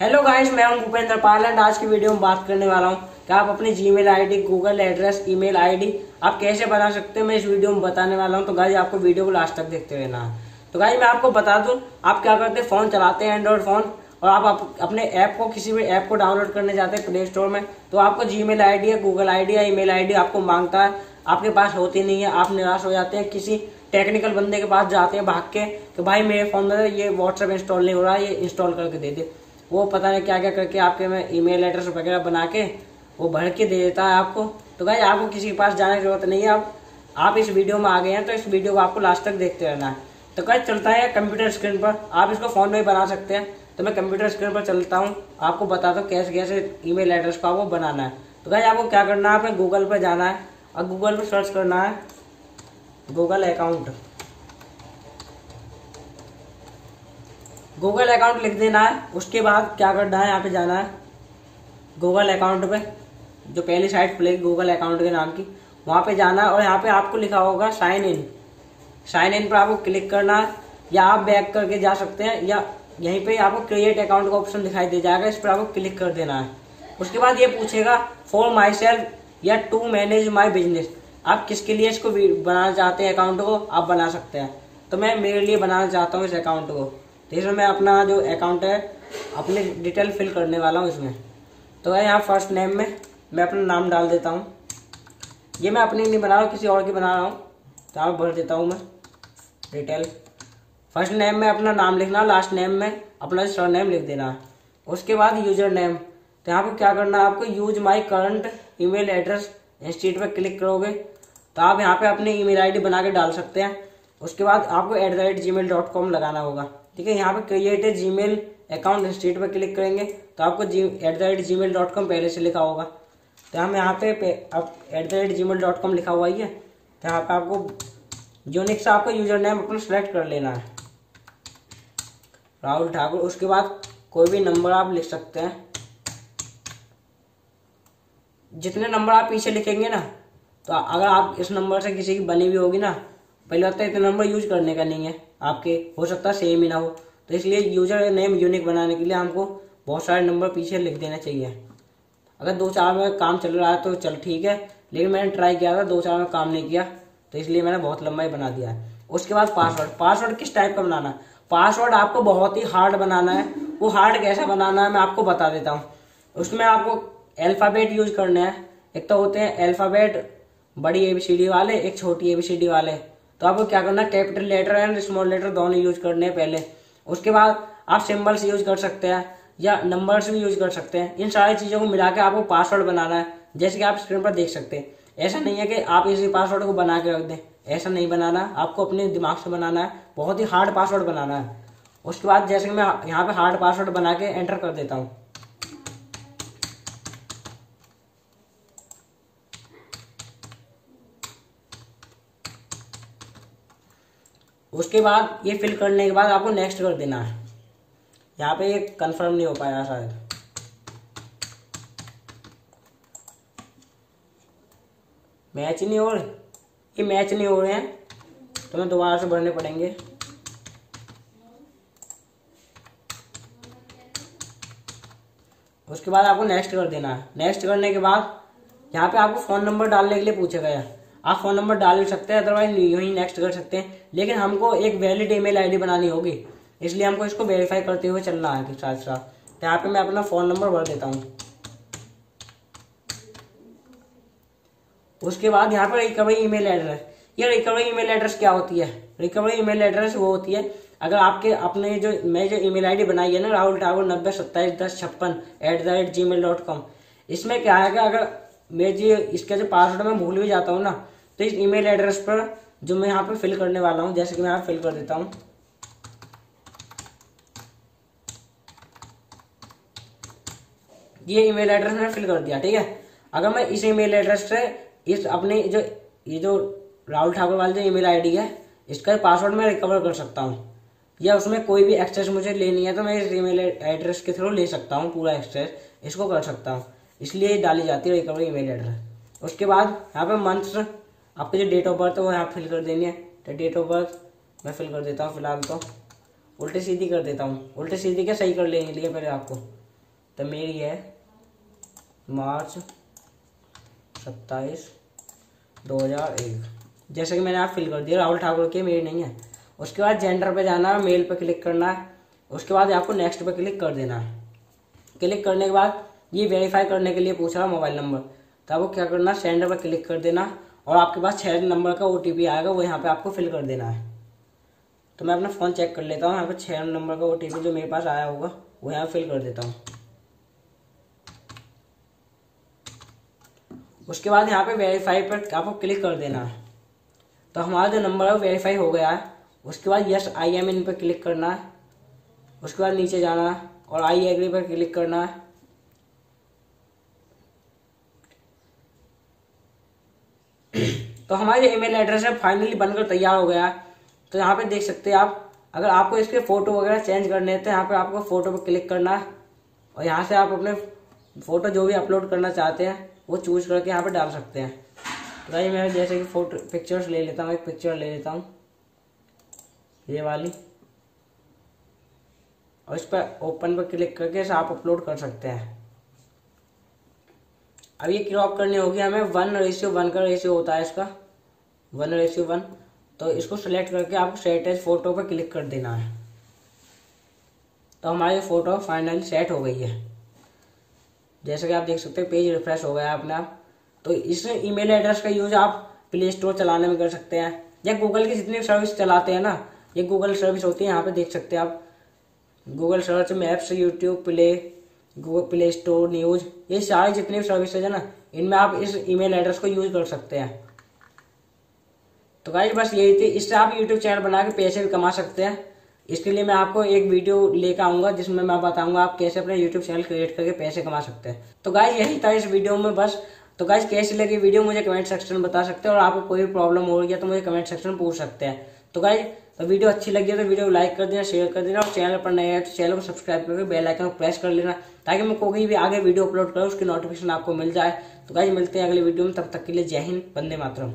Hello guys मैं हूँ भूपेंद्र पाल and आज की वीडियो में बात करने वाला हूँ कि आप अपनी Gmail ID Google address email ID आप कैसे बना सकते हैं? मैं इस वीडियो में बताने वाला हूँ। तो गाइस आपको वीडियो को लास्ट तक देखते रहना। तो गाइस मैं आपको बता दूँ आप क्या करते हैं? फ़ोन चलाते हैं एंड्रॉयड फ़ोन और आप, आप अपने ऐप को किसी भी ऐप को डाउनलोड करने जाते हैं प्ले स्टोर में। तो आपको जीमेल आईडी या गूगल आईडी या ईमेल आईडी आपको माँगता है। आपके पास होती नहीं है आप निराश हो जाते हैं। किसी टेक्निकल बंदे के पास जाते हैं भाग के कि भाई मेरे फ़ोन में ये व्हाट्सएप इंस्टॉल नहीं हो रहा है ये इंस्टॉल करके दे दे। वो पता नहीं क्या क्या करके आपके में ईमेल एड्रेस वगैरह बना के वो भर के दे देता है आपको। तो भाई, आपको किसी के पास जाने की ज़रूरत नहीं है। आप आप इस वीडियो में आ गए हैं तो इस वीडियो को आपको लास्ट तक देखते रहना है। तो कहीं चलता है कंप्यूटर स्क्रीन पर। आप इसको फ़ोन में भी बना सकते हैं। तो मैं कंप्यूटर स्क्रीन पर चलता हूँ। आपको बताता हूँ कैसे कैसे ईमेल एड्रेस को आपको बनाना है। तो भाई, आपको क्या करना है? आपने गूगल पर जाना है। और गूगल पर सर्च करना है। गूगल अकाउंट गूगल अकाउंट लिख देना है, उसके बाद क्या करना है, यहाँ पे जाना है। गूगल अकाउंट पे, जो पहली साइट खुलेगी गूगल अकाउंट के नाम की, वहाँ पे जाना है और यहाँ पे आपको लिखा होगा साइन इन। साइन इन पर आपको क्लिक करना है, या आप बैक करके जा सकते हैं, या यहीं पे आपको क्रिएट अकाउंट का ऑप्शन दिखाई दे जाएगा, इस पर आपको क्लिक कर देना है। उसके बाद ये पूछेगा फॉर माई सेल्फ या टू मैनेज माई बिज़नेस आप किसके लिए इसको बनाना चाहते हैं अकाउंट को? आप बना सकते हैं। तो मैं मेरे लिए बनाना चाहता हूँ इस अकाउंट को। इसमें मैं अपना जो अकाउंट है, अपनी डिटेल फिल करने वाला हूँ इसमें। तो है यहाँ फ़र्स्ट नेम में, मैं अपना नाम डाल देता हूँ। ये मैं अपनी नहीं बना रहा हूँ, किसी और की बना रहा हूँ। तो आप भर देता हूँ मैं डिटेल फ़र्स्ट नेम में अपना नाम लिखना लास्ट नेम में अपना सर नेम लिख देना। उसके बाद यूज़र नेम तो यहाँ पे क्या करना है आपको use my current email address instead पर क्लिक करोगे। तो आप यहाँ पे अपनी ईमेल आईडी बना के डाल सकते हैं। उसके बाद आपको at the rate Gmail dot com लगाना होगा। ठीक है, यहाँ पे create Gmail account instead पर क्लिक करेंगे तो आपको G at the rate Gmail dot com पहले से लिखा होगा। तो हम यहाँ पे अब at the rate Gmail dot com लिखा हुआ ही है। तो यहाँ पे आपको यूनिक से आपको यूज़र नेम अपना सेलेक्ट कर लेना है। राहुल ठाकुर, उसके बाद कोई भी नंबर आप लिख सकते हैं। जितने नंबर आप पीछे लिखेंगे ना तो अगर आप इस नंबर से किसी की बनी हुई होगी ना पहले होता है इतने नंबर यूज़ करने का नहीं है। आपके हो सकता सेम ही ना हो। तो इसलिए यूज़र नेम यूनिक बनाने के लिए हमको बहुत सारे नंबर पीछे लिख देना चाहिए। अगर दो चार में काम चल रहा है तो चल ठीक है, लेकिन मैंने ट्राई किया था, दो चार में काम नहीं किया तो इसलिए मैंने बहुत लंबा ही बना दिया है। उसके बाद पासवर्ड पासवर्ड किस टाइप का बनाना है? पासवर्ड आपको बहुत ही हार्ड बनाना है। वो हार्ड कैसे बनाना है, मैं आपको बता देता हूँ। उसमें आपको अल्फ़ाबेट यूज़ करना है। एक तो होते हैं अल्फ़ाबेट बड़ी एबीसीडी वाले, एक छोटी एबीसीडी वाले। तो आपको क्या करना capital letter and small letter दोनों यूज़ करने हैं पहले। उसके बाद आप सिंबल्स यूज़ कर सकते हैं या नंबर्स भी यूज़ कर सकते हैं। इन सारी चीज़ों को मिला के आपको पासवर्ड बनाना है। जैसे कि आप स्क्रीन पर देख सकते हैं। ऐसा नहीं है कि आप इसी पासवर्ड को बना के रख दें। ऐसा नहीं बनाना। आपको अपने दिमाग से बनाना है। बहुत ही हार्ड पासवर्ड बनाना है। उसके बाद जैसे कि मैं यहाँ पे हार्ड पासवर्ड बना के एंटर कर देता हूँ। उसके बाद ये फिल करने के बाद आपको नेक्स्ट कर देना है। यहाँ पे ये कंफर्म नहीं हो पाया शायद। मैच नहीं हो रहे? ये मैच नहीं हो रहे हैं तो मैं दोबारा से भरने पड़ेंगे। उसके बाद आपको नेक्स्ट कर देना है। नेक्स्ट करने के बाद यहाँ पे आपको फ़ोन नंबर डालने के लिए पूछा गया। आप फ़ोन नंबर डाल सकते हैं अदरवाइज़ यूँ ही नेक्स्ट कर सकते हैं। लेकिन हमको एक वैलिड ईमेल आईडी बनानी होगी। इसलिए हमको इसको वेरीफाई करते हुए चलना है साथ साथ। तो यहाँ पे मैं अपना फ़ोन नंबर भर देता हूँ। उसके बाद यहाँ पर रिकवरी ईमेल एड्रेस ये रिकवरी ईमेल एड्रेस क्या होती है? रिकवरी ईमेल एड्रेस वो होती है, अगर आपके अपने जो, मैं जो ईमेल आईडी बनाई है ना, राहुल ठाकुर नब्बे सत्ताईस दस छप्पन at the rate Gmail dot com इसमें क्या है कि अगर मैं जी, इसका जो पासवर्ड मैं भूल भी जाता हूँ ना तो इस ईमेल एड्रेस पर जो मैं यहाँ पे फिल करने वाला हूँ, जैसे कि मैं यहाँ फिल कर देता हूँ। ये ईमेल एड्रेस मैंने फिल कर दिया, ठीक है? अगर मैं इस ईमेल एड्रेस से इस अपने जो, ये जो राहुल ठाकुर वाली जो ईमेल आईडी है, इसका पासवर्ड मैं रिकवर कर सकता हूँ। या उसमें कोई भी एक्सेस मुझे लेनी है तो मैं इस ईमेल एड्रेस के थ्रू ले सकता हूँ, पूरा एक्सेस इसको कर सकता हूँ। इसलिए डाली जाती है रिकवरी ईमेल एड्रेस उसके बाद यहाँ पे मंथ्स आपकी जो डेट ऑफ़ बर्थ है वो यहाँ फिल कर देनी है। तो डेट ऑफ़ बर्थ मैं फिल कर देता हूँ फ़िलहाल तो। उल्टे सीधी कर देता हूँ। उल्टे सीधी क्या सही कर लेने लिए पहले आपको। तो मेरी है मार्च सत्ताईस दो हज़ार एक। जैसे कि मैंने आप फिल कर दिया, राहुल ठाकुर की मेरी नहीं है। उसके बाद जेंडर पे जाना है, मेल पे क्लिक करना है। उसके बाद आपको नेक्स्ट पे क्लिक कर देना है। क्लिक करने के बाद ये वेरीफाई करने के लिए पूछ रहा मोबाइल नंबर तो आपको क्या करना है सेंडर पर क्लिक कर देना। और आपके पास छः नंबर का ओटीपी आएगा, वो यहाँ पे आपको फिल कर देना है। तो मैं अपना फ़ोन चेक कर लेता हूँ, यहाँ पे छः नंबर का ओटीपी जो मेरे पास आया होगा, वो यहाँ फिल कर देता हूँ। उसके बाद यहाँ पे वेरीफाई पर आपको क्लिक कर देना है। तो हमारा जो नंबर है वो वेरीफाई हो गया है। उसके बाद यस आई एम इन पर क्लिक करना है। उसके बाद नीचे जाना है और आई एग्री पर क्लिक करना है। तो हमारा जो ईमेल एड्रेस है फाइनली बनकर तैयार हो गया। है तो यहाँ पे देख सकते हैं आप, अगर आपको इसके फ़ोटो वगैरह चेंज करने हैं तो यहाँ पे आपको फ़ोटो पर क्लिक करना है। और यहाँ से आप अपने फ़ोटो जो भी अपलोड करना चाहते हैं, वो चूज़ करके यहाँ पे डाल सकते हैं। तो भाई मैं जैसे कि फ़ोटो पिक्चर्स ले लेता हूँ, एक पिक्चर ले लेता हूँ। ये वाली। और इस पर ओपन पर क्लिक करके आप अपलोड कर सकते हैं। अब ये क्रॉप करनी होगी हमें वन रेशियो वन का रेशियो होता है इसका। वन रेशियो वन तो इसको सिलेक्ट करके आपको सेट एज फ़ोटो पर क्लिक कर देना है। तो हमारी फ़ोटो फाइनली सेट हो गई है। जैसे कि आप देख सकते हैं पेज रिफ्रेश हो गया है अपने। आप तो इस ईमेल एड्रेस का यूज़ आप प्ले स्टोर चलाने में कर सकते हैं। या गूगल की जितनी सर्विस चलाते हैं ना, ये गूगल सर्विस होती है, यहाँ पे देख सकते हैं आप। Google search maps YouTube play Google play store news ये सारी जितनी सर्विसेज़ है ना, इनमें आप इस ईमेल एड्रेस को यूज़ कर सकते हैं। तो गाइज़ बस यही थी। इससे आप यूट्यूब चैनल बना के पैसे भी कमा सकते हैं। इसके लिए मैं आपको एक वीडियो लेकर आऊँगा, जिसमें मैं बताऊँगा आप कैसे अपने यूट्यूब चैनल क्रिएट करके पैसे कमा सकते हैं। तो गाइज़ यही था इस वीडियो में बस। तो गाइज़ कैसी लगी वीडियो मुझे कमेंट सेक्शन में बता सकते हैं। और आपको कोई प्रॉब्लम हो है तो मुझे कमेंट सेक्शन में पूछ सकते हैं। तो गाइज़ तो वीडियो अच्छी लगी है तो वीडियो लाइक कर देना शेयर कर देना। और चैनल पर नए है तो चैनल को सब्सक्राइब करके बेल आइकन को प्रेस कर लेना, ताकि मैं कोई भी आगे वीडियो अपलोड करूँ, उसकी नोटिफिकेशन आपको मिल जाए। तो गाइज़ मिलते हैं अगले वीडियो में। तब तक के लिए जय हिंद, वंदे मातरम।